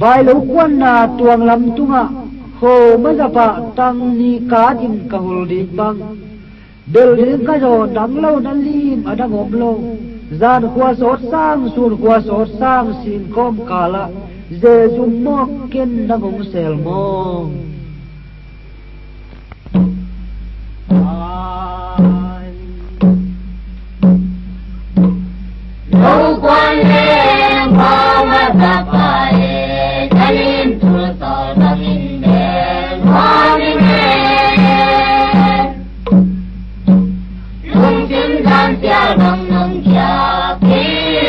vai lo quan na tuang lam tunga ho mazapa tang ni ka din ka hol din bang bel din ka zo dang lo dan lim adang om lo zan khua sot sang sur khua sot sang sin kom kala ze zum mo ken dang om sel mo Hãy subscribe cho kênh Ghiền Mì Gõ Để không bỏ lỡ những video hấp dẫn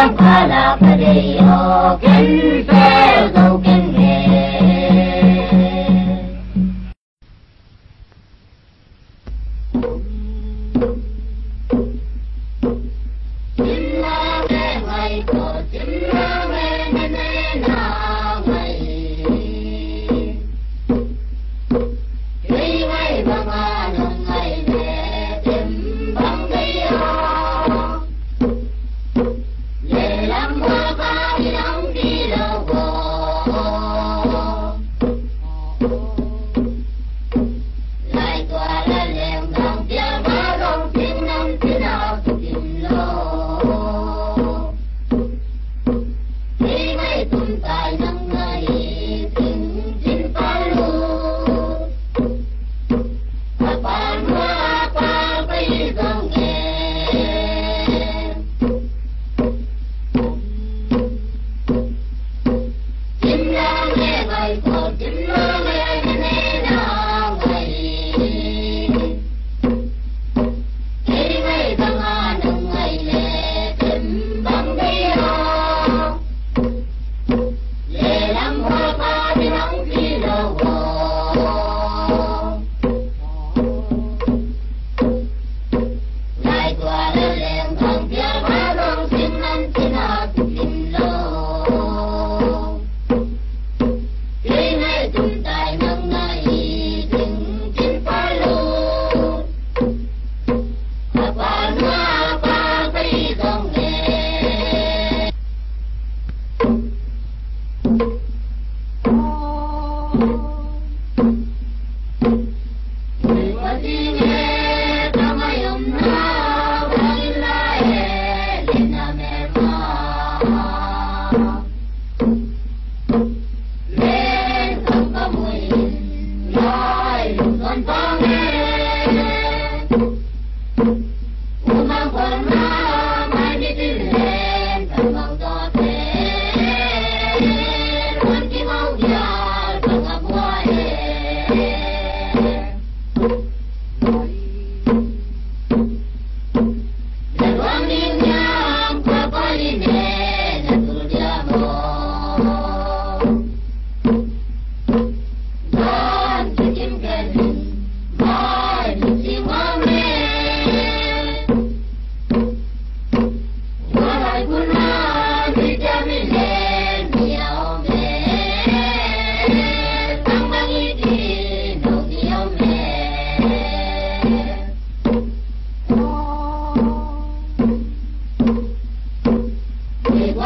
Kampala Padeo, Kinsale, Logan.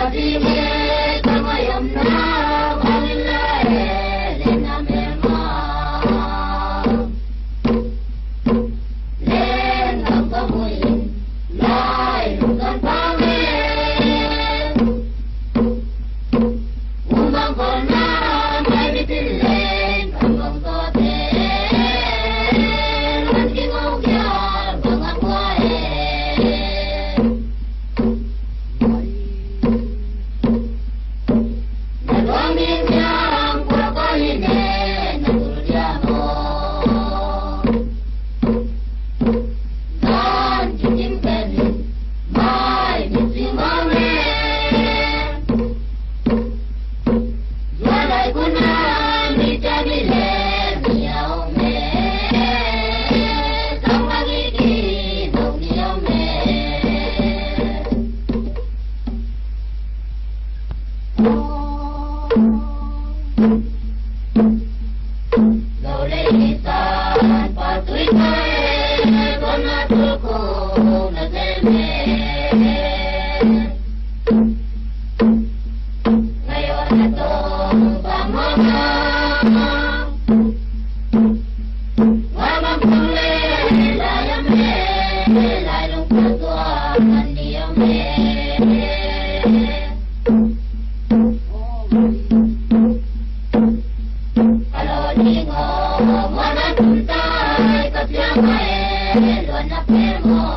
Fatima. Thank you. Manuel, lo